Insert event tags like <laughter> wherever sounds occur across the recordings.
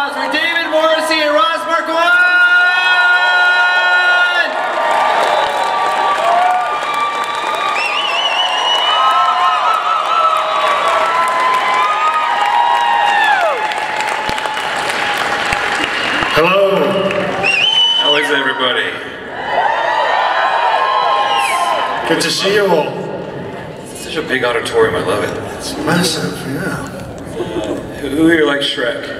applause for David Morrissey and Ross Marquand! Good to see you all. Such a big auditorium, I love it. It's massive, yeah. Who here likes Shrek?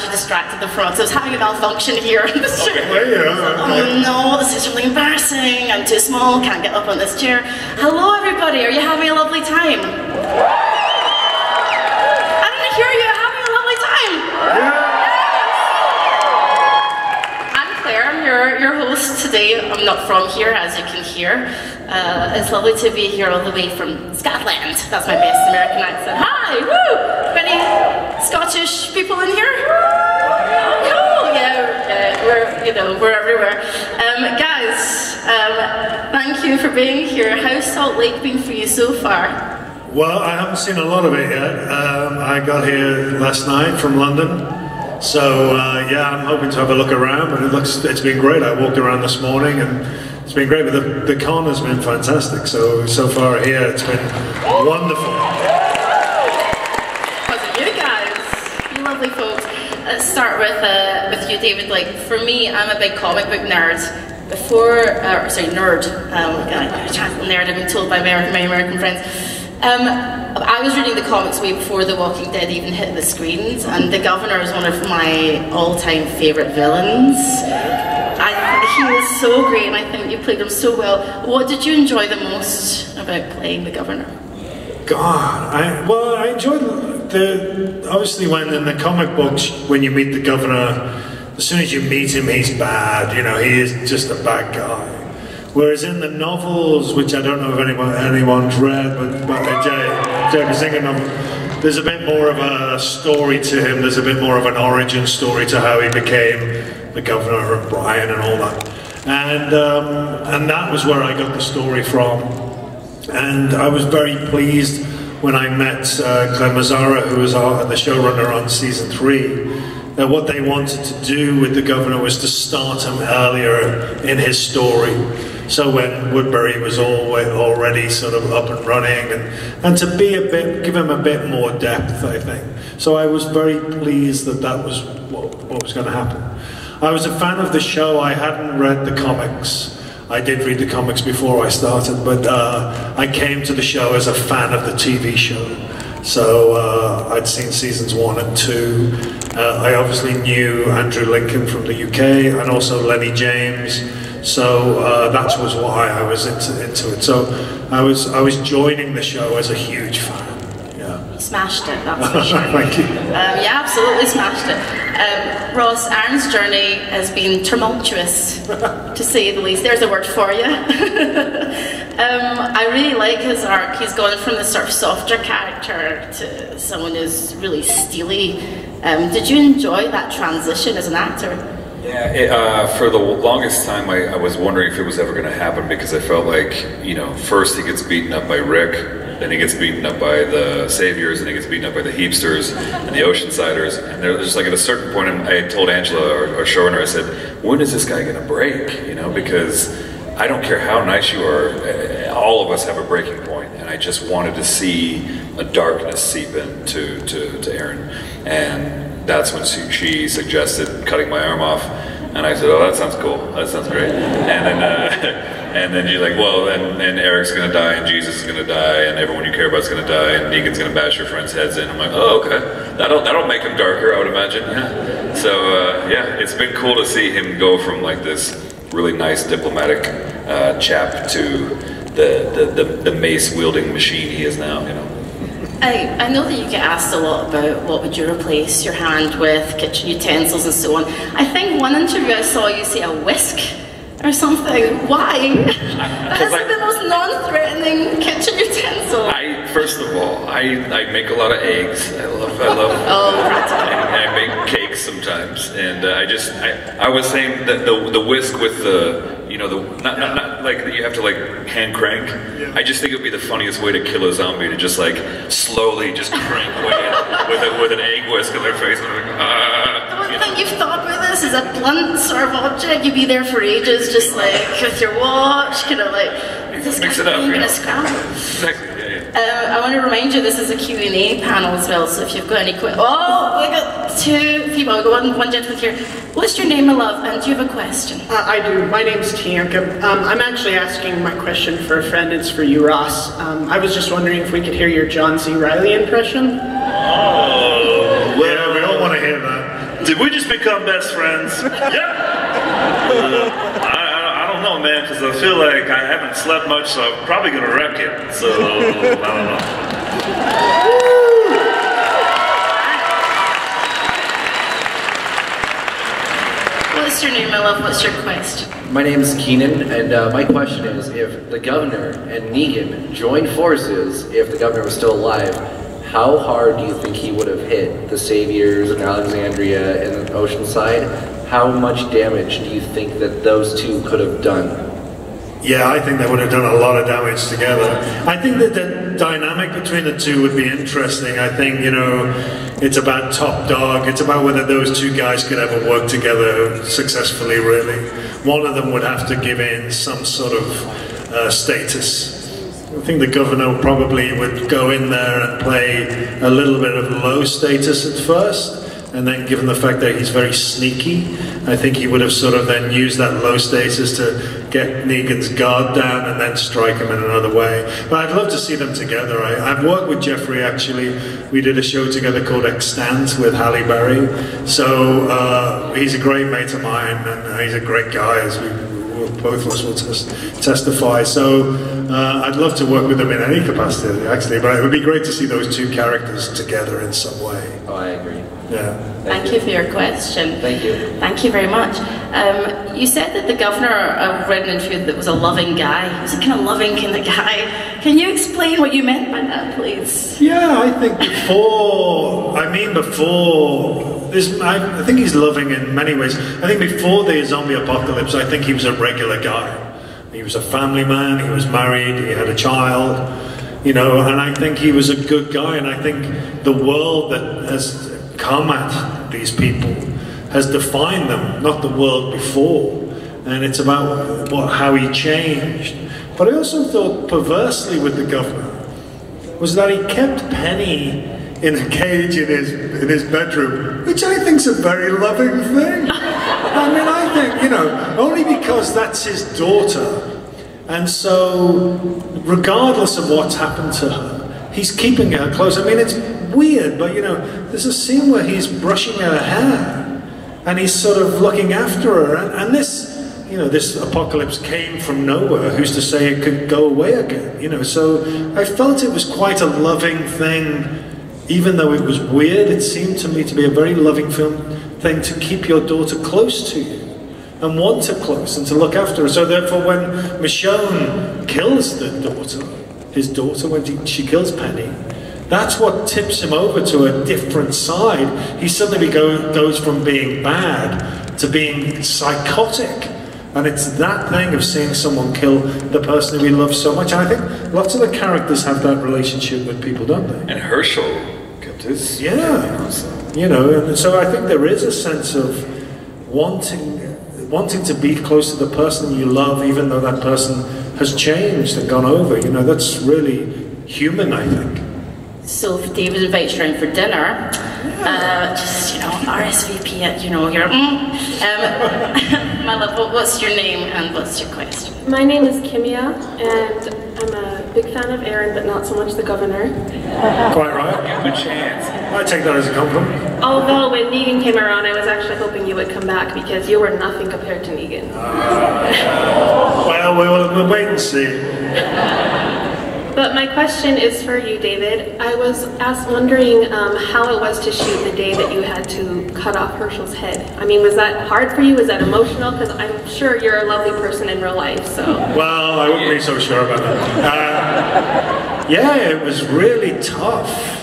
You distracted the front. I was having a malfunction here in this chair. Well, yeah, Oh no, this is really embarrassing. I'm too small, can't get up on this chair. Hello everybody, are you having a lovely time? I didn't hear you having a lovely time. I'm Claire, I'm your, your host today. I'm not from here, as you can hear. Uh, it's lovely to be here all the way from Scotland. That's my best American accent. Hi, woo! Any Scottish people in here? We're, you know, we're everywhere. Um, guys, um, thank you for being here. How's Salt Lake been for you so far? Well, I haven't seen a lot of it yet. Um, I got here last night from London. So, uh, yeah, I'm hoping to have a look around, but it looks, it's been great. I walked around this morning and it's been great, but the, the con has been fantastic. So, so far here, it's been wonderful. Because of you guys, you lovely folks. Let's start with uh, with you, David. Like for me, I'm a big comic book nerd. Before, uh, sorry, nerd. Um, nerd. I've been told by my, my American friends. Um, I was reading the comics way before The Walking Dead even hit the screens, and the Governor is one of my all-time favorite villains. I he was so great, and I think you played him so well. What did you enjoy the most about playing the Governor? God, I well, I enjoyed the obviously when in the comic books when you meet the governor, as soon as you meet him, he's bad. You know, he is just a bad guy. Whereas in the novels, which I don't know if anyone anyone's read, but but the Jay Bonansinga novel, there's a bit more of a story to him. There's a bit more of an origin story to how he became the governor of Brian and all that. And um, and that was where I got the story from. And I was very pleased when I met uh, Claire Mazzara, who was our, the showrunner on season three, that what they wanted to do with the governor was to start him earlier in his story. So when Woodbury was all, already sort of up and running, and, and to be a bit, give him a bit more depth, I think. So I was very pleased that that was what, what was going to happen. I was a fan of the show. I hadn't read the comics. I did read the comics before I started, but uh, I came to the show as a fan of the TV show. So uh, I'd seen seasons one and two. Uh, I obviously knew Andrew Lincoln from the UK and also Lenny James. So uh, that was why I was into, into it. So I was I was joining the show as a huge fan. Yeah. Smashed it, that's for <laughs> sure. Thank you. Um, yeah, absolutely smashed it. Um, Ross, Aaron's journey has been tumultuous, to say the least. There's a word for you. <laughs> um, I really like his arc. He's gone from the sort of softer character to someone who's really steely. Um, did you enjoy that transition as an actor? Yeah, it, uh, for the longest time, I, I was wondering if it was ever going to happen because I felt like, you know, first he gets beaten up by Rick, then he gets beaten up by the Saviors, and he gets beaten up by the Heapsters and the Oceansiders. And there was just like at a certain point, and I told Angela, our, our showrunner, I said, when is this guy going to break? You know, because I don't care how nice you are, uh, all of us have a breaking point. and I just wanted to see a darkness seep into to, to Aaron. And that's when she suggested cutting my arm off, and I said, "Oh, that sounds cool. That sounds great." And then, uh, <laughs> and then you're like, "Well, then, then Eric's gonna die, and Jesus is gonna die, and everyone you care about is gonna die, and Negan's gonna bash your friends' heads in." I'm like, "Oh, okay. That'll that'll make him darker, I would imagine." Yeah. So uh, yeah, it's been cool to see him go from like this really nice diplomatic uh, chap to the the, the, the mace wielding machine he is now. You know. I, I know that you get asked a lot about what would you replace your hand with, kitchen utensils and so on. I think one interview I saw you say a whisk or something. Why? <laughs> That's I- the most non-threatening kitchen utensil. I first of all, I, I make a lot of eggs. I love I love. <laughs> Oh, and I make cakes sometimes, and uh, I just I, I was saying that the the whisk with the you know the not, not, not like you have to like hand crank. I just think it would be the funniest way to kill a zombie to just like slowly just crank away with a, with an egg whisk in their face. And like, ah, I you don't know. you've thought about this is a blunt sort of object. You'd be there for ages, just like with your watch, kind of like, is this Mix guy it up, going you to know. scramble? Exactly. Yeah, yeah. Um, I want to remind you this is a Q&A panel as well, so if you've got any questions... Oh, we've got two people. I'll go on one gentleman here. What's your name, my love? And do you have a question? Uh, I do. My name's Tianka. Um, I'm actually asking my question for a friend. It's for you, Ross. Um, I was just wondering if we could hear your John C. Reilly impression. Oh, Yeah, we don't want to hear that. Did we just become best friends? <laughs> yeah. Uh, I, I, I don't know, man, because I feel like I haven't slept much, so I'm probably gonna wreck it. So I don't know. What's your name, my love? What's your quest? My name is Keenan, and uh, my question is if the governor and Negan joined forces, if the governor was still alive, how hard do you think he would have hit the Saviors and Alexandria and Oceanside? How much damage do you think that those two could have done? Yeah, I think they would have done a lot of damage together. I think that the dynamic between the two would be interesting. I think, you know, it's about top dog. It's about whether those two guys could ever work together successfully, really. One of them would have to give in some sort of uh, status. I think the governor probably would go in there and play a little bit of low status at first. And then, given the fact that he's very sneaky, I think he would have sort of then used that low status to get Negan's guard down and then strike him in another way. But I'd love to see them together. I, I've worked with Jeffrey actually. We did a show together called Extant with Halle Berry. So uh, he's a great mate of mine and he's a great guy, as we both of us will tes- testify. So uh, I'd love to work with them in any capacity, actually. But it would be great to see those two characters together in some way. Oh, I agree. Yeah. Thank you for your question. Thank you. Thank you very much. Um, you said that the governor, of read an interview that was a loving guy. He was a kind of loving kind of guy. Can you explain what you meant by that, please? Yeah, I think before, I mean before, I, I think he's loving in many ways. I think before the zombie apocalypse, I think he was a regular guy. He was a family man, he was married, he had a child, you know, and I think he was a good guy, and I think the world that has come at these people has defined them, not the world before. And it's about what, how he changed. But I also thought perversely with the governor was that he kept Penny in a cage in his in his bedroom, which I think's a very loving thing. I mean, I think you know only because that's his daughter, and so regardless of what's happened to her, he's keeping her close. I mean, it's weird, but you know, there's a scene where he's brushing her hair, and he's sort of looking after her, and, and this you know, this apocalypse came from nowhere. Who's to say it could go away again? You know, so I felt it was quite a loving thing, even though it was weird. It seemed to me to be a very loving film thing to keep your daughter close to you and want her close and to look after her. So therefore, when Michonne kills the daughter, his daughter, when she, kills Penny, that's what tips him over to a different side. He suddenly go, goes from being bad to being psychotic. And it's that thing of seeing someone kill the person we love so much. And I think lots of the characters have that relationship with people, don't they? And Hershel Yeah. You know. You know, and so I think there is a sense of wanting wanting to be close to the person you love, even though that person has changed and gone over. You know, that's really human, I think. So if David invites you around for dinner, uh, just, you know, RSVP it, you know, you're, mm. um, <laughs> my love, what- what's your name and what's your question? My name is Kimia, and I'm a big fan of Aaron, but not so much the governor. Quite right. Give him a chance. I take that as a compliment. Although when Negan came around, I was actually hoping you would come back because you were nothing compared to Negan. Well, we'll, we'll wait and see. But my question is for you, David. I was asked, wondering um, how it was to shoot the day that you had to cut off Hershel's head. I mean, was that hard for you? Was that emotional? Because I'm sure you're a lovely person in real life, so. Well, I wouldn't be so sure about that. Uh, yeah, it was really tough.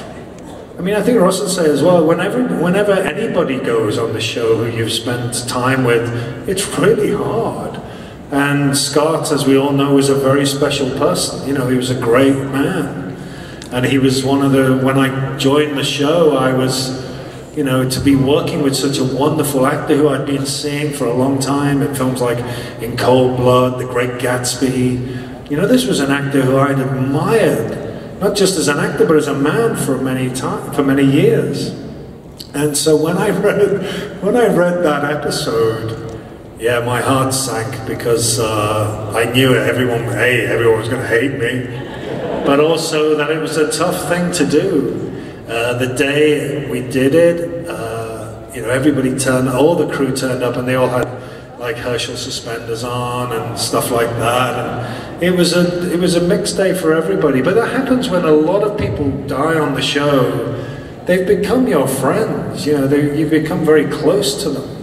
I mean, I think Ross would say as well, whenever, whenever anybody goes on the show who you've spent time with, it's really hard. And Scott, as we all know, was a very special person. You know, he was a great man. And he was one of the, when I joined the show, I was, you know, to be working with such a wonderful actor who I'd been seeing for a long time in films like In Cold Blood, The Great Gatsby. You know, this was an actor who I'd admired, not just as an actor, but as a man for many time, for many years. And so when I <laughs> read when I read that episode, yeah, my heart sank because uh, I knew everyone, hey, everyone was going to hate me, but also that it was a tough thing to do. Uh, the day we did it, uh, you know, everybody turned, all the crew turned up, and they all had like Hershel suspenders on and stuff like that. And it was a it was a mixed day for everybody. But that happens when a lot of people die on the show. They've become your friends. You know, they, you become very close to them.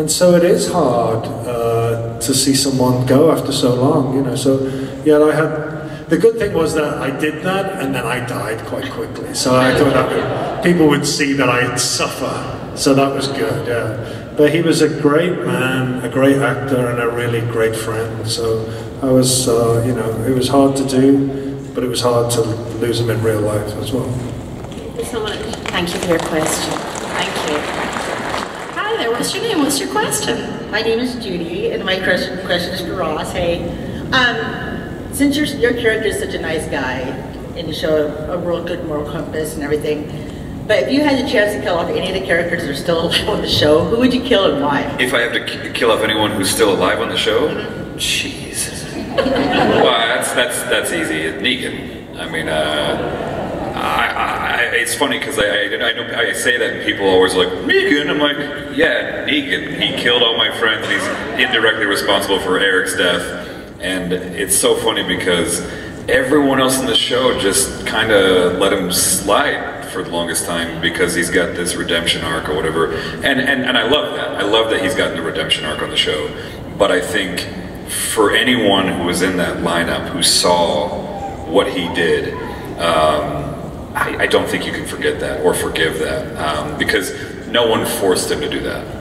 And so it is hard uh, to see someone go after so long, you know. So, yeah, I had. The good thing was that I did that, and then I died quite quickly. So I thought that people would see that I'd suffer. So that was good. Yeah. But he was a great man, a great actor, and a really great friend. So I was, uh, you know, it was hard to do, but it was hard to lose him in real life as well. Thank you for your question. Thank you. Hi what's your name? What's your question? My name is Judy, and my question, question is for Ross. Hey, um, since your, your character is such a nice guy, and you show a, a real good moral compass and everything, but if you had the chance to kill off any of the characters that are still alive <laughs> on the show, who would you kill and why? If I have to k- kill off anyone who's still alive on the show, jeez. <laughs> well, that's that's that's easy. Negan. I mean, uh, I, I, it's funny because I, I know I say that and people always like Negan. I'm like, yeah, Negan. He killed all my friends. He's indirectly responsible for Eric's death, and it's so funny because everyone else in the show just kind of let him slide for the longest time because he's got this redemption arc or whatever. And, and, and I love that. I love that he's gotten the redemption arc on the show. But I think for anyone who was in that lineup who saw what he did, um, I, I don't think you can forget that or forgive that um, because no one forced him to do that.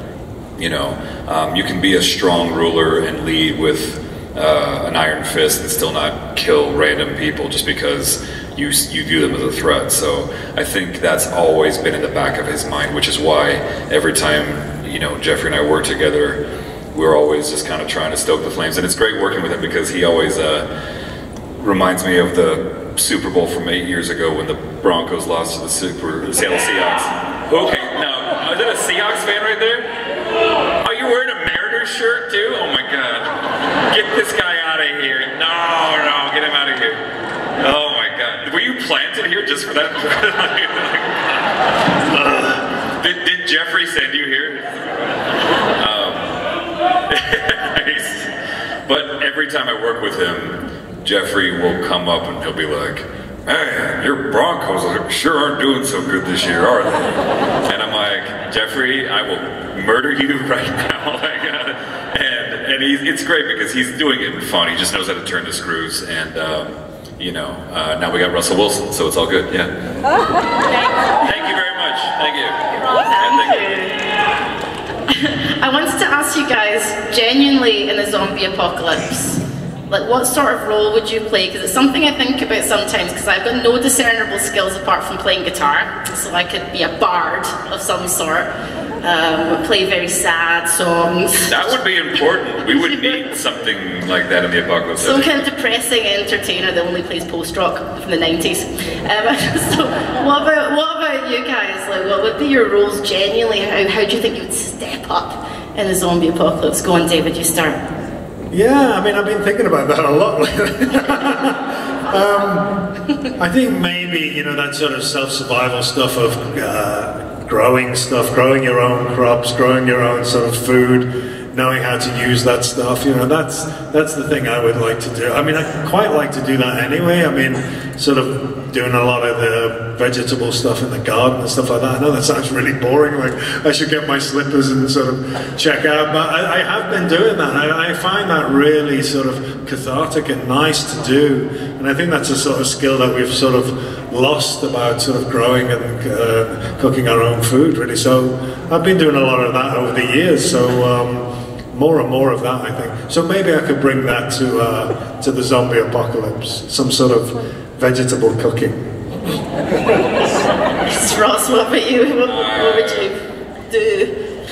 You know, um, you can be a strong ruler and lead with uh, an iron fist and still not kill random people just because you you view them as a threat. So I think that's always been in the back of his mind, which is why every time you know Jeffrey and I work together, we're always just kind of trying to stoke the flames. And it's great working with him because he always uh, reminds me of the Super Bowl from eight years ago when the Broncos lost to the Super the Seattle Seahawks. Okay, now is that a Seahawks fan right there? Are you wearing a Mariners shirt too? Oh my God! Get this guy out of here! No, no, get him out of here! Oh my God! Were you planted here just for that? <laughs> Did, did Jeffrey send you here? Um. <laughs> But every time I work with him, Jeffrey will come up and he'll be like, Man, your Broncos are- sure aren't doing so good this year, are they? And I'm like, Jeffrey, I will murder you <laughs> right now. <laughs> Like, uh, and and he's, it's great because he's doing it in fun. He just knows how to turn the screws. And, um, you know, uh, now we got Russell Wilson, so it's all good. Yeah. <laughs> Thank you very much. Thank you. Thank you. I wanted to ask you guys, genuinely in a zombie apocalypse, like what sort of role would you play? Because it's something I think about sometimes, because I've got no discernible skills apart from playing guitar, so I could be a bard of some sort, um, play very sad songs. That would be important. We would need <laughs> something like that in the apocalypse. Some kind of depressing entertainer that only plays post rock from the 90s. Um, <laughs> so, what about, what about you guys? Like, what would be your roles genuinely? How, how do you think you would step up in the zombie apocalypse? Go on, David, you start. Yeah, I mean, I've been thinking about that a lot <laughs> um, I think maybe, you know, that sort of self survival stuff of uh, growing stuff, growing your own crops, growing your own sort of food, knowing how to use that stuff, you know, that's, that's the thing I would like to do. I mean, I quite like to do that anyway. I mean, sort of doing a lot of the vegetable stuff in the garden and stuff like that. I know that sounds really boring, like I should get my slippers and sort of check out, but I, I have been doing that. I, I find that really sort of cathartic and nice to do. And I think that's a sort of skill that we've sort of lost about sort of growing and uh, cooking our own food, really. So I've been doing a lot of that over the years. So um, more and more of that, I think. So maybe I could bring that to uh, to the zombie apocalypse, some sort of vegetable cooking. <laughs> Ross, what about you? What, what would you do?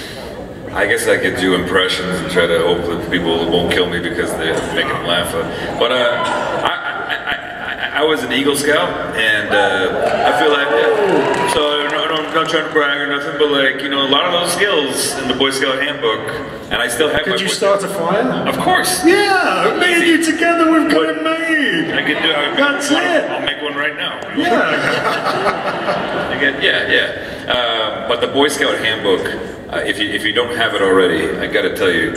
I guess I could do impressions and try to hope that people won't kill me because they're making them laugh. But uh, I, I, I, I, I was an Eagle Scout, and uh, I feel like yeah. so I don't, I don't, not trying to brag or nothing, but like you know, a lot of those skills in the Boy Scout handbook, and I still have. my Could you start a fire? Of course. Yeah, me and you together, we've got it made. I can do. I, That's I'll, it. I'll make one right now. Yeah. <laughs> Again, Yeah, yeah. Um, but the Boy Scout handbook, uh, if you if you don't have it already, I got to tell you,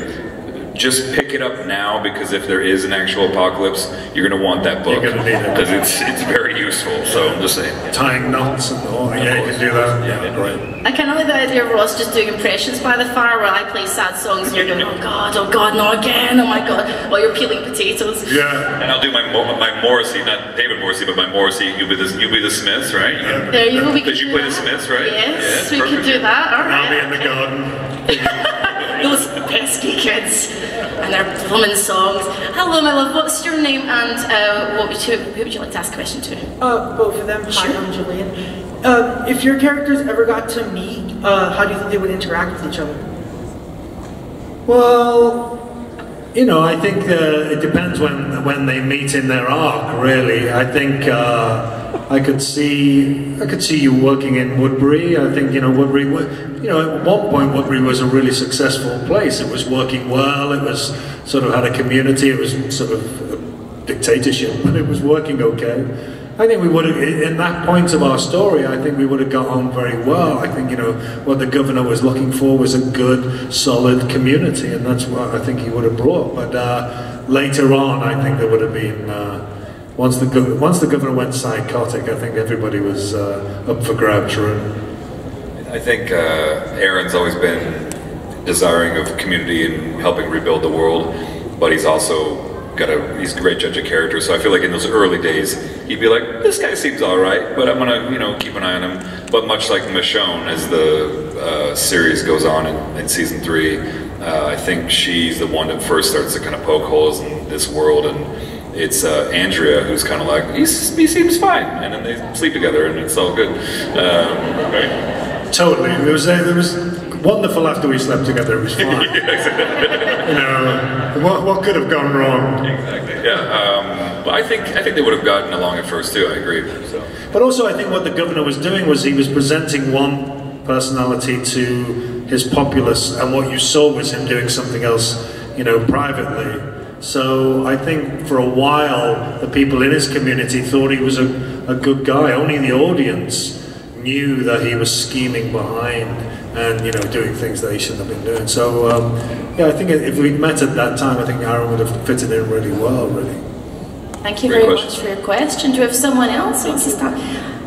just pick it up now because if there is an actual apocalypse, you're gonna want that book You're gonna need it. because it's it's very useful. So I'm just saying. Tying knots and all. Yeah, you can do that. Yeah, great. I kind of like the idea of Ross just doing impressions by the fire where I play sad songs and you're going, oh God, oh God, no again, oh my God, while you're peeling potatoes. Yeah. And I'll do my Mo- my Morrissey, not David Morrissey, but my Morrissey. You be the you be the Smiths, right? You can- There you go. Because you do play the. Smiths, right? Yes, Yeah, we can do that. All And I'll be in the garden. <laughs> Those pesky kids and their blooming songs. Hello, my love. What's your name and uh, what would you, who would you like to ask a question to? Uh, both of them. Hi, Sure. I'm Julian. Uh, if your characters ever got to meet, uh, how do you think they would interact with each other? Well, you know, I think uh, it depends when when they meet in their arc. Really, I think uh, I could see I could see you working in Woodbury. I think you know Woodbury. You know, at one point Woodbury was a really successful place. It was working well. It was sort of had a community. It was sort of dictatorship, but it was working okay. I think we would have, in that point of our story, I think we would have got on very well. I think, you know, what the governor was looking for was a good, solid community, and that's what I think he would have brought. But uh, later on, I think there would have been, uh, once, the gov- once the governor went psychotic, I think everybody was uh, up for grabs. I think uh, Aaron's always been desiring of community and helping rebuild the world, but he's also got a he's a great judge of character. So I feel like in those early days, he'd be like, "This guy seems all right, but I'm gonna you know keep an eye on him." But much like Michonne, as the uh, series goes on in, in season three, uh, I think she's the one that first starts to kind of poke holes in this world and. It's uh, Andrea who's kind of like He's, he seems fine, and then they sleep together, and it's all good. Um, right? Totally. It was, uh, it was wonderful after we slept together. It was <laughs> fine. you know, what, what could have gone wrong? Exactly. Yeah. Um, but I think I think they would have gotten along at first too. I agree. So But also, I think what the governor was doing was he was presenting one personality to his populace, and what you saw was him doing something else, you know, privately. So I think for a while, the people in his community thought he was a, a good guy. Only the audience knew that he was scheming behind and, you know, doing things that he shouldn't have been doing. So, um, yeah, I think if we'd met at that time, I think Aaron would have fitted in really well, really. Thank you Great very question. much for your question. Do we have someone else who wants to start?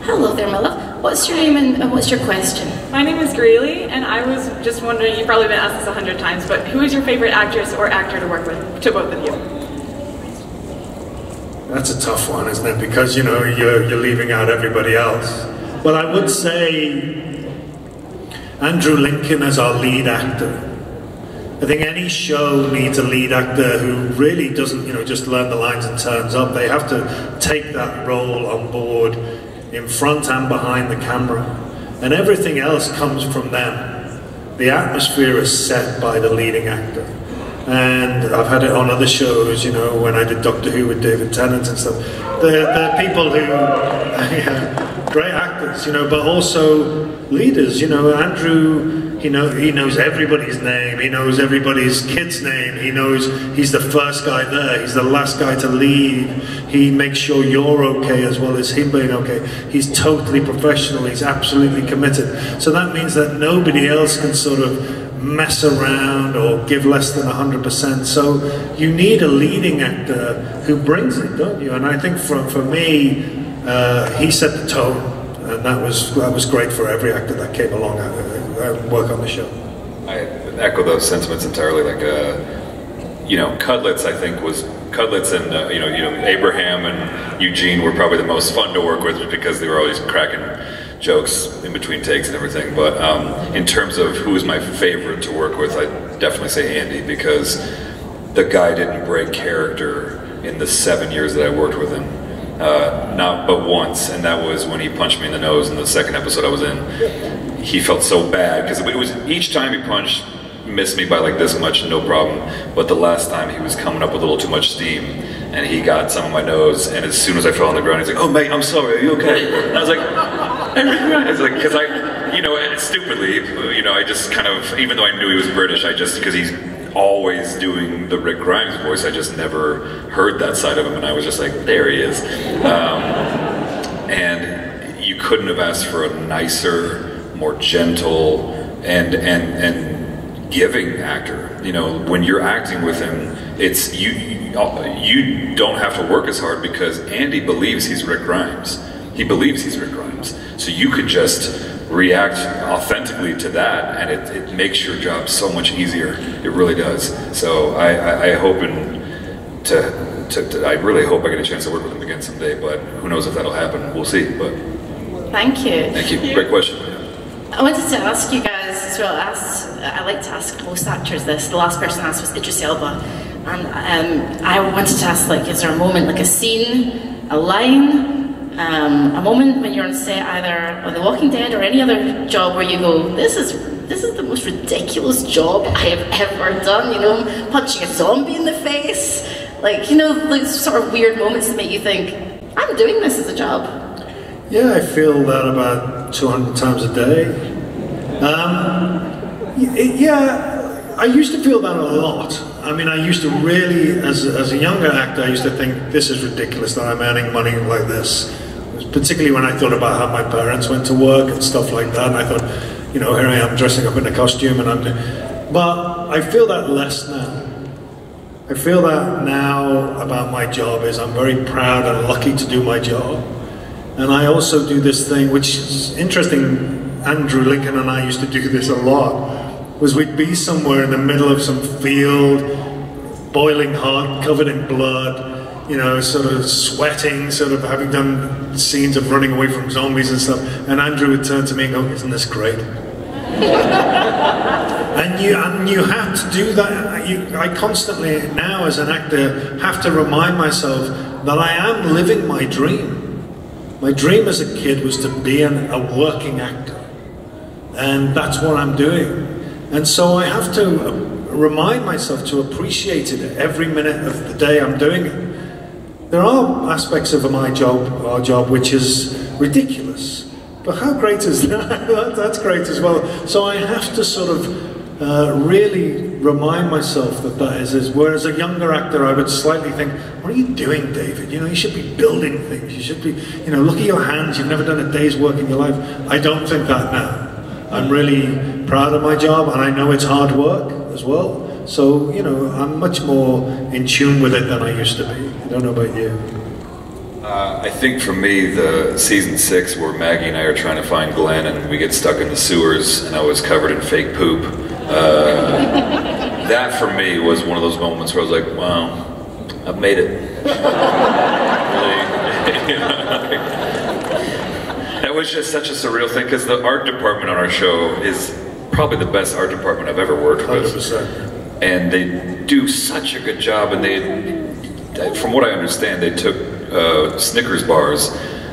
Hello there, my love. What's your name and, and what's your question? My name is Greeley, and I was just wondering, you've probably been asked this a hundred times, but who is your favorite actress or actor to work with, to both of you? That's a tough one, isn't it? Because you know you're, you're leaving out everybody else. Well, I would say Andrew Lincoln as our lead actor. I think any show needs a lead actor who really doesn't, you know, just learn the lines and turns up. They have to take that role on board in front and behind the camera. And everything else comes from them. The atmosphere is set by the leading actor. And I've had it on other shows, you know, when I did Doctor Who with David Tennant and stuff. They're, they're people who, <laughs> yeah, great actors, you know, but also leaders. You know, Andrew, he know he knows everybody's name. He knows everybody's kid's name. He knows he's the first guy there. He's the last guy to leave. He makes sure you're okay as well as him being okay. He's totally professional. He's absolutely committed. So that means that nobody else can sort of mess around or give less than 100%. So you need a leading actor who brings it, don't you? And I think for, for me, uh, he set the tone, and that was, that was great for every actor that came along and uh, work on the show. I echo those sentiments entirely. Like, uh, you know, Cudlitz, I think was Cudlitz and uh, you know, you know, Abraham and Eugene were probably the most fun to work with because they were always cracking jokes in between takes and everything. But um, in terms of who is my favorite to work with, I definitely say Andy because the guy didn't break character in the seven years that I worked with him. Uh, not but once, and that was when he punched me in the nose in the second episode I was in. He felt so bad because it was each time he punched, missed me by like this much, no problem. But the last time he was coming up with a little too much steam, and he got some of my nose. And as soon as I fell on the ground, he's like, "Oh mate, I'm sorry. Are you okay?" And I was like, "I regret." It's like because I, you know, stupidly, you know, I just kind of, even though I knew he was British, I just because he's always doing the Rick Grimes voice, I just never heard that side of him, and I was just like, there he is. Um, and you couldn't have asked for a nicer, more gentle, and and and giving actor. You know, when you're acting with him, it's you. You don't have to work as hard because Andy believes he's Rick Grimes. He believes he's Rick Grimes. So you could just react authentically to that, and it, it makes your job so much easier. It really does. So I, I, I hope and to, to, to, I really hope I get a chance to work with him again someday. But who knows if that'll happen? We'll see. But Thank you. thank you. Great question. I wanted to ask you guys as well. Ask, I like to ask most actors this. The last person I asked was Idris Elba, and um, I wanted to ask like, is there a moment, like a scene, a line, um, a moment when you're on set, either on The Walking Dead or any other job, where you go, this is this is the most ridiculous job I have ever done. You know, punching a zombie in the face, like you know, those sort of weird moments that make you think, I'm doing this as a job. Yeah, I feel that about 200 times a day. Um, yeah, I used to feel that a lot. I mean, I used to really, as, as a younger actor, I used to think this is ridiculous that I'm earning money like this. Particularly when I thought about how my parents went to work and stuff like that. And I thought, you know, here I am dressing up in a costume and I'm. But I feel that less now. I feel that now about my job is I'm very proud and lucky to do my job. And I also do this thing, which is interesting. Andrew Lincoln and I used to do this a lot. Was we'd be somewhere in the middle of some field, boiling hot, covered in blood, you know, sort of sweating, sort of having done scenes of running away from zombies and stuff. And Andrew would turn to me and go, "Isn't this great?" <laughs> and you and you have to do that. You, I constantly now, as an actor, have to remind myself that I am living my dream. My dream as a kid was to be an, a working actor, and that's what I'm doing. And so I have to uh, remind myself to appreciate it every minute of the day I'm doing it. There are aspects of my job, our job, which is ridiculous. But how great is that? <laughs> That- That's great as well. So I have to sort of uh, really remind myself that that is, is. Whereas a younger actor, I would slightly think, "What are you doing, David? You know, you should be building things. You should be, you know, look at your hands. You've never done a day's work in your life." I don't think that now. I'm really proud of my job, and I know it's hard work as well. So you know, I'm much more in tune with it than I used to be. I don't know about you. Uh, I think for me, the season six where Maggie and I are trying to find Glenn and we get stuck in the sewers and I was covered in fake poop. Uh, <laughs> that for me was one of those moments where I was like, wow, I've made it. <laughs> <laughs> you know, like- that was just such a surreal thing because the art department on our show is probably the best art department I've ever worked with. 100%. And they do such a good job, and they, from what I understand, they took uh, Snickers bars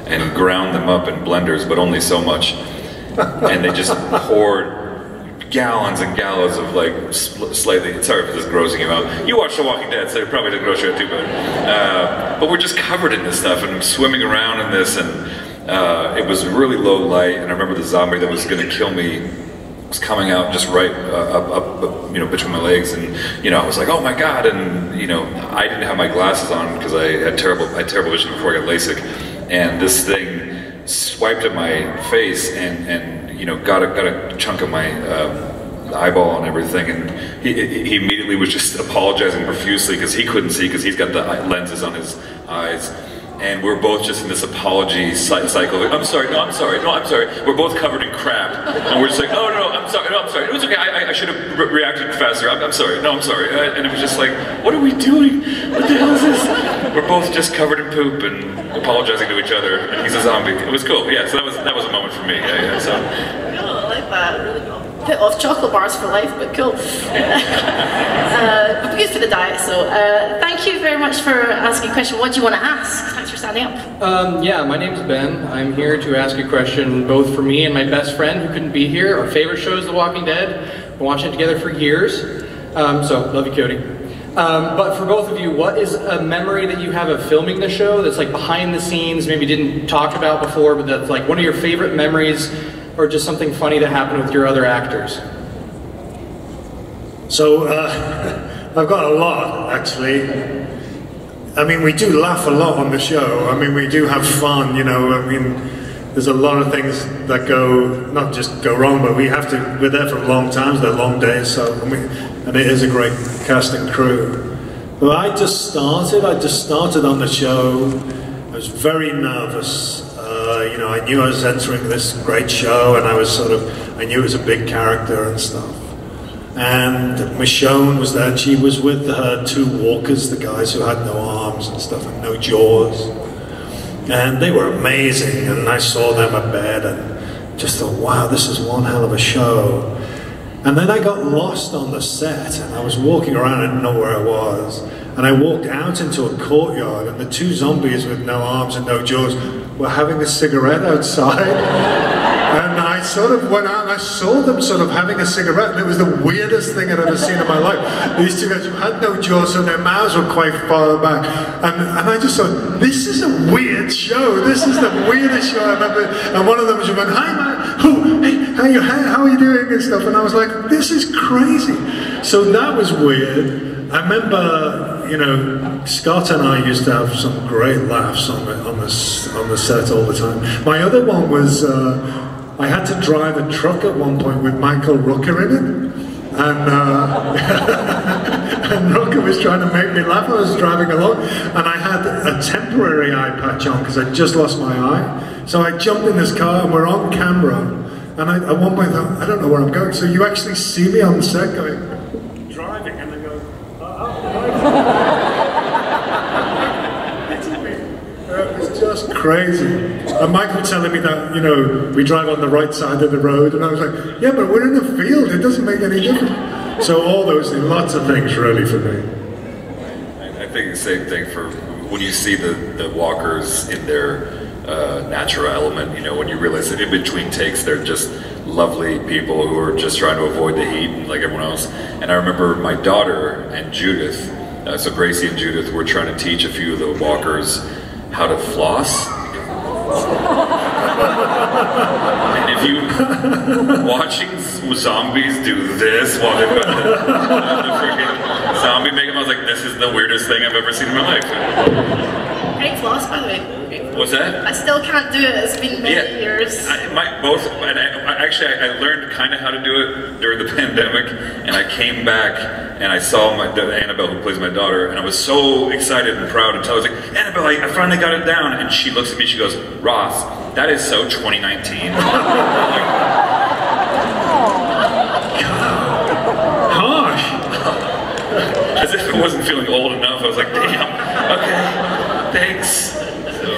and ground them up in blenders, but only so much. and they just <laughs> poured gallons and gallons of like sl- slightly. Sorry if this is grossing you out. You watched The Walking Dead, so it probably didn't gross you out too bad. Uh, but we're just covered in this stuff and swimming around in this, and uh, it was really low light. And I remember the zombie that was going to kill me was coming out just right uh, up, up, up, you know, between my legs, and you know, I was like, oh my god, and you know, I didn't have my glasses on because I had terrible, I had terrible vision before I got LASIK, and this thing swiped at my face and and you know, got a got a chunk of my. Um, eyeball and everything and he, he immediately was just apologizing profusely because he couldn't see because he's got the lenses on his eyes and we're both just in this apology cycle. I'm sorry, no, I'm sorry, no, I'm sorry. We're both covered in crap, and we're just like, oh no, no, I'm sorry, no, I'm sorry. It was okay. I, I- should have re- reacted faster. I'm, I'm sorry, no, I'm sorry. Uh, and it was just like, what are we doing? What the hell is this? We're both just covered in poop and apologizing to each other. And he's a zombie. It was cool. Yeah, so that was that was a moment for me. Yeah, yeah. So Cool, I like that. Really cool. Put off chocolate bars for life, but cool. <laughs> uh, but good for the diet. So, uh, thank you very much for asking a question. What do you want to ask? Thanks for standing up. Um, yeah, my name's Ben. I'm here to ask a question both for me and my best friend who couldn't be here. Our favorite show is The Walking Dead. Been watching it together for years. Um, so, love you, Cody. Um, but for both of you, what is a memory that you have of filming the show that's like behind the scenes, maybe didn't talk about before, but that's like one of your favorite memories or just something funny that happened with your other actors? So uh, <laughs> I've got a lot actually. I mean, we do laugh a lot on the show. I mean, we do have fun. You know, I mean, there's a lot of things that go not just go wrong, but we have to. We're there for long times. They're long days. So mean, and it is a great cast and crew. But I just started. I just started on the show. I was very nervous. You know, I knew I was entering this great show, and I was sort of. I knew it was a big character and stuff. And Michonne was there, and she was with her two walkers, the guys who had no arms and stuff, and no jaws. And they were amazing, and I saw them at bed and just thought, wow, this is one hell of a show. And then I got lost on the set, and I was walking around, I didn't know where I was. And I walked out into a courtyard, and the two zombies with no arms and no jaws were having a cigarette outside. <laughs> and I sort of went out and I saw them sort of having a cigarette, and it was the weirdest thing I'd ever seen in my life. These two guys who had no jaws, so their mouths were quite far back. And, and I just thought, this is a weird show. This is the weirdest show I've ever. And one of them was going, hi man, oh, hey, how you, how are you doing and stuff. And I was like, this is crazy. So that was weird. I remember, you know, Scott and I used to have some great laughs on the on the on the set all the time. My other one was uh, I had to drive a truck at one point with Michael Rooker in it, and uh, <laughs> and Rooker was trying to make me laugh. I was driving along, and I had a temporary eye patch on because I'd just lost my eye. So I jumped in this car, and we're on camera. And I, at one point, I, thought, I don't know where I'm going. So you actually see me on the set going, driving, and then go. It was just crazy. And Michael telling me that, you know, we drive on the right side of the road, and I was like, yeah, but we're in a field, it doesn't make any difference. So all those lots of things really for me. I think the same thing for when you see the, the walkers in their uh, natural element, you know, when you realize that in between takes they're just lovely people who are just trying to avoid the heat like everyone else. And I remember my daughter and Judith, uh, so Gracie and Judith were trying to teach a few of the walkers how to floss. and <laughs> if you watching zombies do this while they've got the, the freaking zombie makeup, I was like, this is the weirdest thing I've ever seen in my life. Great floss, by the way. What's that? I still can't do it. It's been many Yeah. years. I, my, both, and I, I, actually, I, I learned kind of how to do it during the <laughs> pandemic, and I came back and I saw my Annabelle, who plays my daughter, and I was so excited and proud until I was like, Annabelle, I, finally got it down, and she looks at me, she goes, Ross, that is so 2019. Harsh. <laughs> As if it wasn't feeling old enough, I was like, damn, okay, thanks.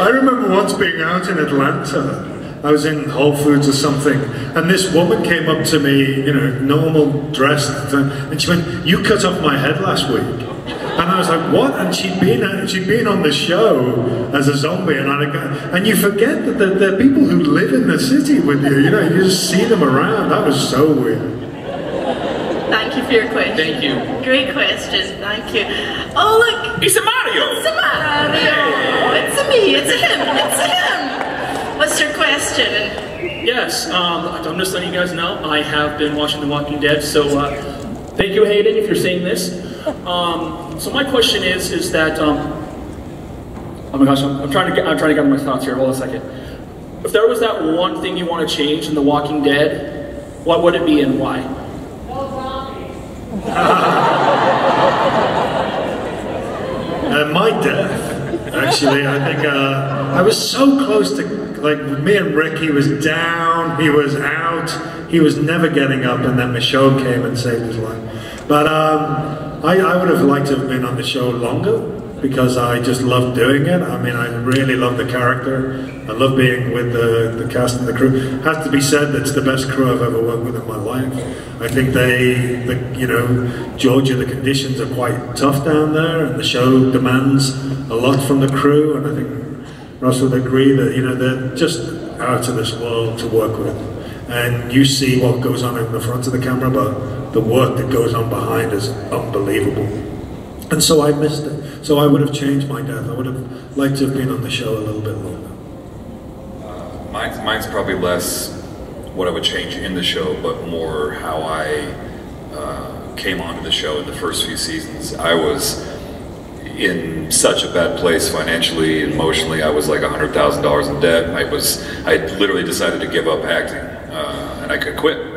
I remember once being out in Atlanta. I was in Whole Foods or something, and this woman came up to me, you know, normal dressed, and she went, "You cut off my head last week." And I was like, "What?" And she'd been she'd been on the show as a zombie, and I and you forget that there, there are people who live in the city with you. You know, you just see them around. That was so weird. Thank you for your question. Thank you. Great question. Thank you. Oh, look. It's a Mario. It's a Mario. It's a me. It's a him. It's a him. What's your question? Yes, um, I'm just letting you guys know I have been watching The Walking Dead, so uh, thank you, Hayden, if you're seeing this. Um, so my question is, is that, um, oh my gosh, I'm, I'm trying to get, I'm trying to gather my thoughts here. Hold on a second. If there was that one thing you want to change in The Walking Dead, what would it be and why? No <laughs> Uh, my death, actually, I think uh, I was so close to, like, me and Rick, he was down, he was out, he was never getting up, and then Michonne came and saved his life. But um, I, I would have liked to have been on the show longer because I just loved doing it. I mean, I really love the character. I love being with the, the cast and the crew. Has to be said, that it's the best crew I've ever worked with in my life. I think they, the, you know, Georgia, the conditions are quite tough down there, and the show demands a lot from the crew. And I think Russ would agree that you know they're just out of this world to work with. And you see what goes on in the front of the camera, but the work that goes on behind is unbelievable. And so I missed it. So I would have changed my death. I would have liked to have been on the show a little bit longer. Mine's, mine's probably less what I would change in the show, but more how I uh, came onto the show in the first few seasons. I was in such a bad place financially emotionally. I was like hundred thousand dollars in debt. I was I literally decided to give up acting, uh, and I could quit.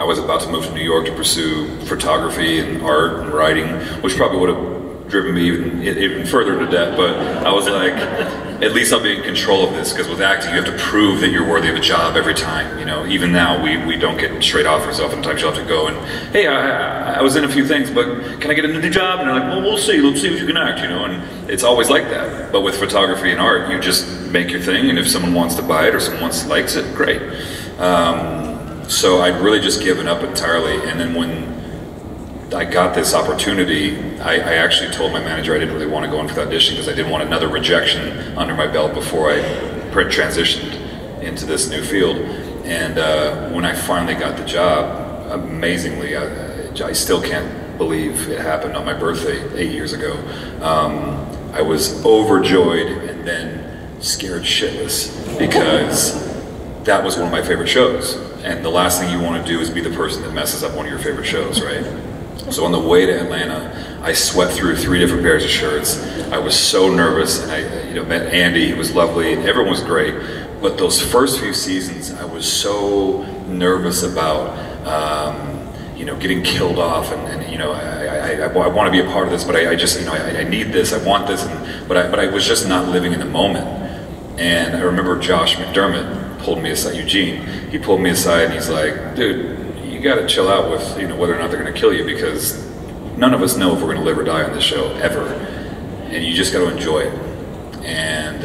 I was about to move to New York to pursue photography and art and writing, which probably would have driven me even even further into debt. But I was like, <laughs> at least I'll be in control of this because with acting, you have to prove that you're worthy of a job every time. You know, even now we, we don't get straight offers. Oftentimes you'll have to go and, hey, I, I was in a few things, but can I get a new job? And they're like, well, we'll see. Let's see if you can act. You know, and it's always like that. But with photography and art, you just make your thing, and if someone wants to buy it or someone wants, likes it, great. Um, so I'd really just given up entirely, and then when I got this opportunity, I, I, actually told my manager I didn't really want to go in for the audition because I didn't want another rejection under my belt before I transitioned into this new field. And uh, when I finally got the job, amazingly, I, I, still can't believe it happened on my birthday eight years ago. Um, I was overjoyed and then scared shitless because that was one of my favorite shows. And the last thing you want to do is be the person that messes up one of your favorite shows, right? So on the way to Atlanta, I sweat through three different pairs of shirts. I was so nervous, and I, you know, met Andy. He was lovely, everyone was great. But those first few seasons, I was so nervous about, um, you know, getting killed off, and, and you know, I, I, I, I want to be a part of this, but I, just, you know, I, need this, I want this, and, but I, but I was just not living in the moment. And I remember Josh McDermitt pulled me aside, Eugene. He pulled me aside, and he's like, "Dude, you got to chill out with you know whether or not they're to kill you because none of us know if we're to live or die on this show ever, and you just got to enjoy it. And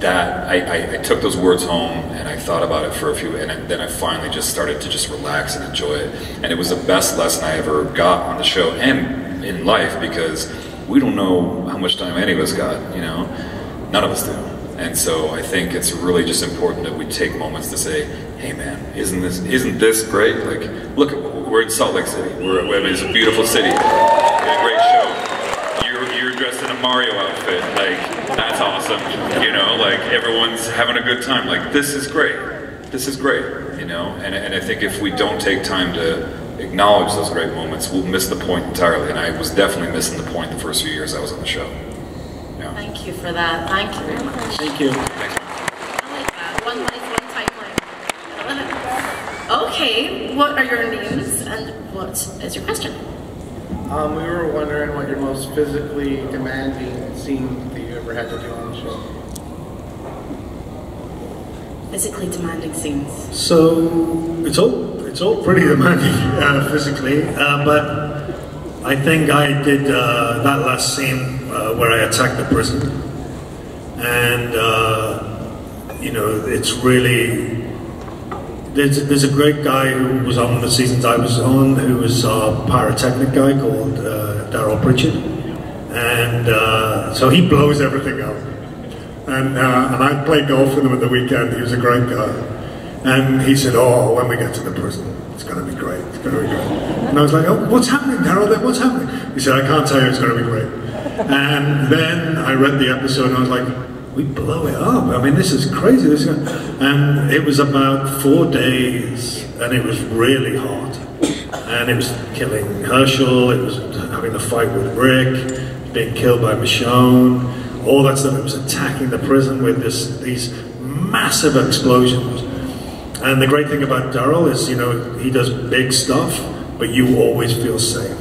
that I, I, I, took those words home and I thought about it for a few, and then I finally just started to just relax and enjoy it. And it was the best lesson I ever got on the show and in life because we don't know how much time any of us got. You know, none of us do. And so I think it's really just important that we take moments to say, "Hey, man, isn't this isn't this great? Like, look, we're in Salt Lake City. We're I mean, it's a beautiful city. It's a great show. You're you're dressed in a Mario outfit. Like, that's awesome. You know, like everyone's having a good time. Like, this is great. This is great. You know, and and I think if we don't take time to acknowledge those great moments, we'll miss the point entirely. And I was definitely missing the point the first few years I was on the show. Thank you for that. Thank you very much. Thank you. I like that. One life, one timeline. <laughs> Okay, what are your names and what is your question? Um, we were wondering what your most physically demanding scene that you ever had to do on the show. Physically demanding scenes. So it's all it's all pretty demanding uh, physically, uh, but I think I did uh, that last scene uh, where I attacked the prison, and uh, you know it's really there's there's a great guy who was on the seasons I was on who was a pyrotechnic guy called uh, Darrell Pritchett, and uh, so he blows everything up, and uh, and I played golf with him at the weekend. He was a great guy, and he said, "Oh, when we get to the prison." It's going to be great. It's going to be great. And I was like, oh, what's happening, Darrell? What's happening? He said, I can't tell you. It's going to be great. And then I read the episode and I was like, we blow it up. I mean, this is crazy. This is and it was about four days, and it was really hot. And it was killing Hershel. It was having the fight with Rick, being killed by Michonne, all that stuff. It was attacking the prison with this these massive explosions. And the great thing about Darrell is, you know, he does big stuff, but you always feel safe.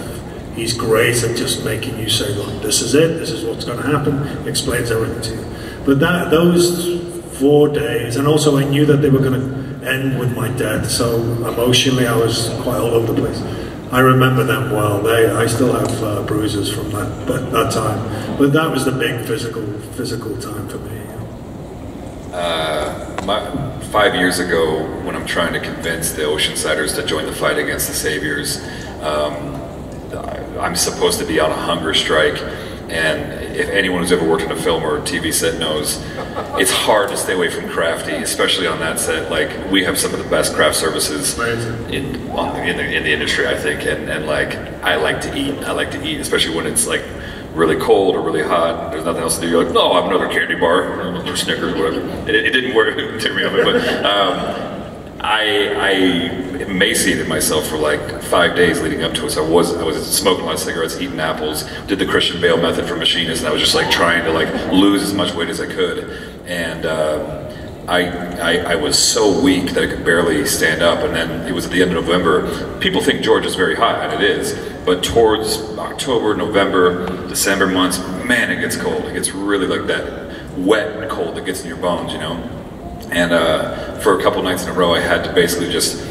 He's great at just making you say, look, this is it, this is what's going to happen, explains everything to you. But that those four days, and also I knew that they were going to end with my death, so emotionally I was quite all over the place. I remember them well. They, I still have uh, bruises from that, but that time. But that was the big physical, physical time for me. Uh, my, five years ago, when I'm trying to convince the Oceansiders to join the fight against the Saviors, um, I'm supposed to be on a hunger strike. And if anyone who's ever worked on a film or a TV set knows, <laughs> it's hard to stay away from crafty, especially on that set. Like we have some of the best craft services in in the, in the industry, I think. And, and like I like to eat. I like to eat, especially when it's like really cold or really hot, and there's nothing else to do. You're like, no, I have another candy bar <laughs> or Snickers, or whatever. It, it didn't work. Took me off it, but um, I, I emaciated myself for like five days leading up to it. So I was I was smoking a lot of cigarettes, eating apples, did the Christian Bale method for machinists, and I was just like trying to like lose as much weight as I could. And um, I, I, I was so weak that I could barely stand up. And then it was at the end of November. People think Georgia's very hot, and it is. But towards October, November, December months, man, it gets cold. It gets really like that wet cold that gets in your bones, you know. And uh, for a couple nights in a row, I had to basically just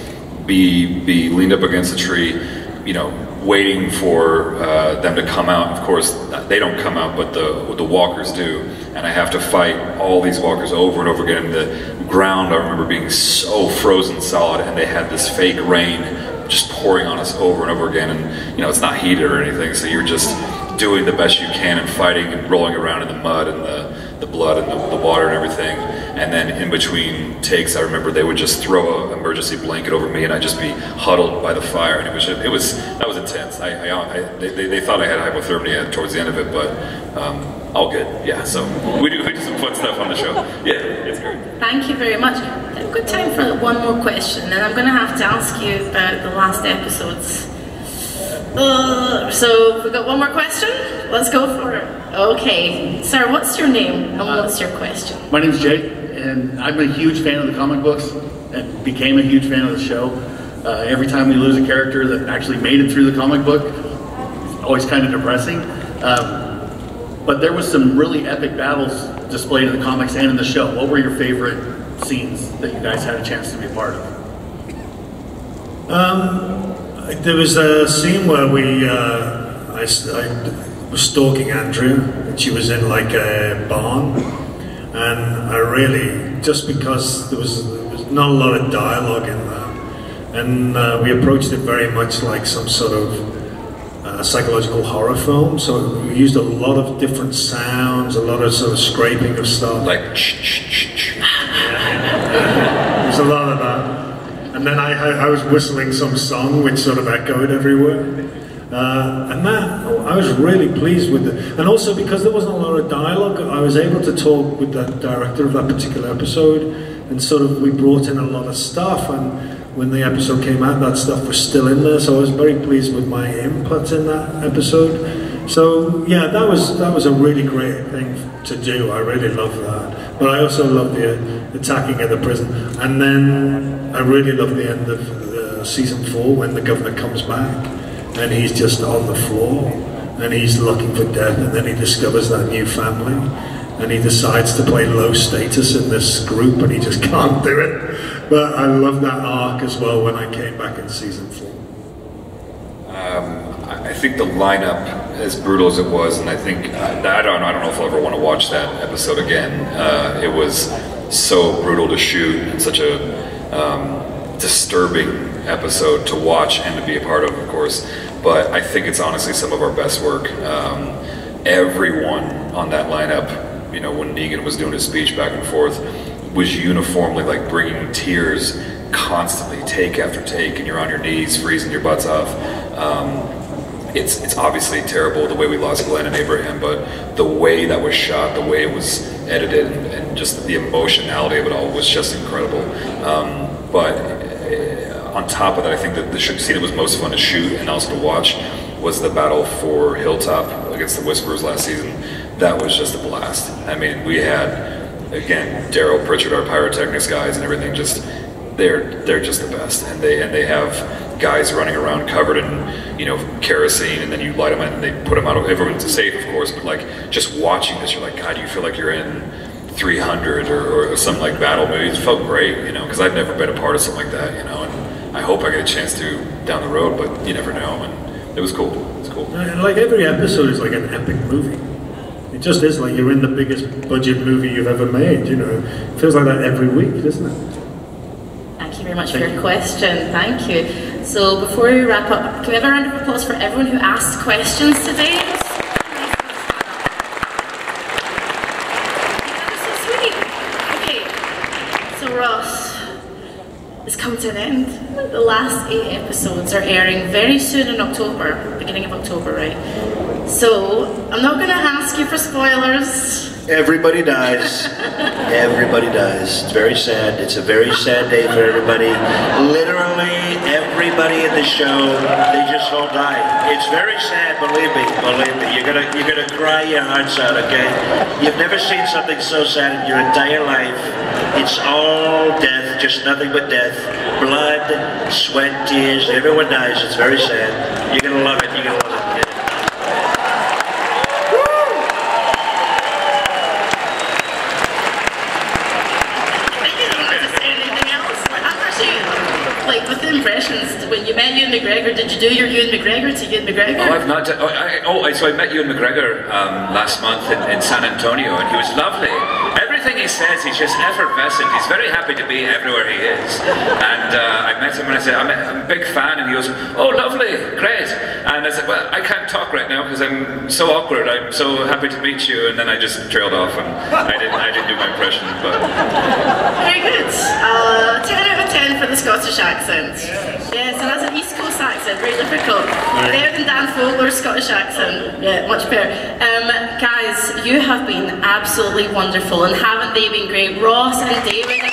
be be leaned up against a tree, you know, waiting for uh, them to come out. Of course, they don't come out, but the the walkers do, and I have to fight all these walkers over and over again. The ground I remember being so frozen solid, and they had this fake rain just pouring on us over and over again. And you know, it's not heated or anything, so you're just doing the best you can and fighting and rolling around in the mud and the, the blood and the, the water and everything. And then in between takes, I remember they would just throw an emergency blanket over me and I'd just be huddled by the fire. And it was, just, it was, that was intense. I, I, I they, they thought I had hypothermia towards the end of it, but um, all good. Yeah, so we do, we do some fun stuff on the show. Yeah, it's great. Thank you very much. I've got time for one more question, and I'm going to have to ask you about the last episodes. Uh, so we've got one more question. Let's go for it. Okay, sir, what's your name and what's your question? My name's Jake, and I'm a huge fan of the comic books and became a huge fan of the show. Uh, every time we lose a character that actually made it through the comic book, it's always kind of depressing. Um, but there was some really epic battles displayed in the comics and in the show. What were your favorite scenes that you guys had a chance to be a part of? Um, there was a scene where we, uh, I, I was stalking Andrea, and she was in like a barn, and I really, just because there was, there was not a lot of dialogue in that, and uh, we approached it very much like some sort of uh, psychological horror film. So we used a lot of different sounds, a lot of sort of scraping of stuff. Like ch <laughs> There's a lot of that. And then I, I, I was whistling some song which sort of echoed everywhere. Uh, and that, I was really pleased with it. And also because there wasn't a lot of dialogue, I was able to talk with the director of that particular episode. And sort of, we brought in a lot of stuff. And when the episode came out, that stuff was still in there. So I was very pleased with my input in that episode. So yeah, that was that was a really great thing to do. I really love that. But I also love the attacking of the prison. And then I really love the end of uh, season four when the governor comes back and he's just on the floor and he's looking for death and then he discovers that new family and he decides to play low status in this group and he just <laughs> can't do it. But I love that arc as well when I came back in season four. Um, I think the lineup, as brutal as it was, and I think uh, I don't know, I don't know if I'll ever want to watch that episode again. Uh, it was so brutal to shoot and such a um, disturbing episode to watch and to be a part of, of course. But I think it's honestly some of our best work. Um, everyone on that lineup, you know, when Negan was doing his speech back and forth, was uniformly like bringing tears constantly, take after take, and you're on your knees, freezing your butts off. Um, it's it's obviously terrible the way we lost Glenn and Abraham, but the way that was shot, the way it was edited, and, and just the emotionality of it all was just incredible. Um, but uh, on top of that, I think that the scene that was most fun to shoot and also to watch was the battle for Hilltop against the Whisperers last season. That was just a blast. I mean, we had again Darrell Pritchett, our pyrotechnics guys, and everything. Just they're they're just the best, and they and they have guys running around covered in you know kerosene, and then you light them and they put them out. Everyone's safe, of course, but like just watching this, you're like, God, you feel like you're in 300 or, or some like battle movie. It felt great, you know, because I've never been a part of something like that, you know, and I hope I get a chance to down the road, but you never know. And it was cool. It was cool. And like every episode is like an epic movie. It just is like you're in the biggest budget movie you've ever made. You know, it feels like that every week, doesn't it? Thank you very much for your question. Thank you. So before we wrap up, can we have a round of applause for everyone who asked questions today? Okay, so Ross, it's come to an end. The last eight episodes are airing very soon in October, beginning of October, right? So, I'm not going to ask you for spoilers. Everybody dies. <laughs> Everybody dies. It's very sad. It's a very sad day for everybody. Literally everybody in the show, they just all die. It's very sad, believe me, believe me. You're gonna you're gonna cry your hearts out, okay? You've never seen something so sad in your entire life. It's all death, just nothing but death. Blood, sweat, tears, everyone dies. It's very sad. You're gonna love it, you're gonna love it. I didn't want to say anything else. Like, I'm actually, like, with the impressions, when you met Ewan McGregor, did you do your Ewan McGregor to Ewan McGregor? Oh, I've not. Oh, I, oh, so I met Ewan McGregor um, last month in, in San Antonio, and he was lovely. Everything he says, he's just effervescent. He's very happy to be everywhere he is. And uh, I met him and I said, I'm a, I'm a big fan. And he goes, Oh, lovely, great. And I said, Well, I can't talk right now because I'm so awkward. I'm so happy to meet you. And then I just trailed off and I didn't, I didn't do my impression. But Very good. Uh, 10 out of 10 for the Scottish accent. Yes, and that's an East accent, very difficult. Better than Dan Fogler's Scottish accent. Yeah, much better. Um, guys, you have been absolutely wonderful, and haven't they been great? Ross and David